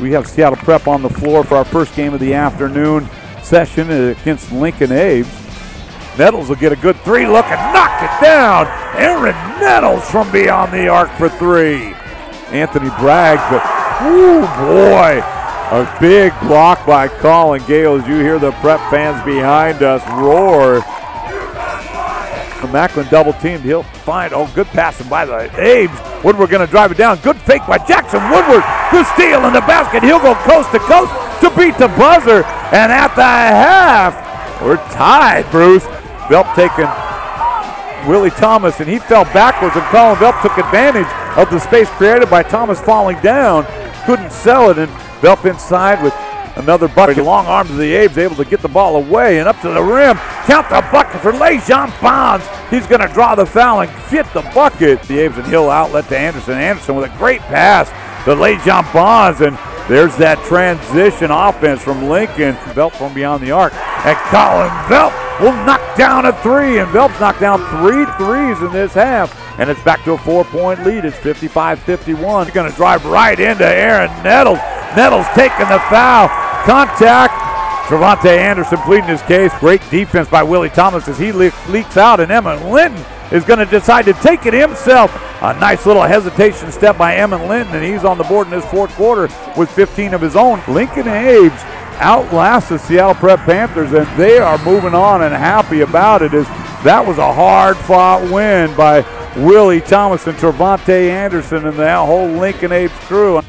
We have Seattle Prep on the floor for our first game of the afternoon session against Lincoln Abes. Nettles will get a good three look and knock it down. Aaron Nettles from beyond the arc for three. Anthony Bragg, but oh boy, a big block by Colin Gale as you hear the prep fans behind us roar. Macklin double teamed. He'll find, oh, good passing by the Abes. Woodward going to drive it down. Good fake by Jackson Woodward. The steal in the basket. He'll go coast to coast to beat the buzzer. And at the half, we're tied, Bruce. Velp taking Willie Thomas, and he fell backwards, and Colin Velp took advantage of the space created by Thomas falling down. Couldn't sell it, and Velp inside with Another bucket. Long arm to the Abes able to get the ball away and up to the rim. Count the bucket for Lejean Bonds. He's going to draw the foul and fit the bucket. The Abes and Hill outlet to Anderson. Anderson with a great pass to Lejean Bonds. And there's that transition offense from Lincoln. Velp from beyond the arc. And Colin Velp will knock down a three. And Velp's knocked down three threes in this half. And it's back to a four point lead. It's 55 51. He's going to drive right into Aaron Nettles. Nettles taking the foul. Contact. Travante Anderson pleading his case. Great defense by Willie Thomas as he le- leaks out, and Emmett Linton is going to decide to take it himself. A nice little hesitation step by Emmett Linton, and he's on the board in his fourth quarter with 15 of his own. Lincoln Abes outlasts the Seattle Prep Panthers, and they are moving on and happy about it. As that was a hard-fought win by Willie Thomas and Travante Anderson and the whole Lincoln Abes crew.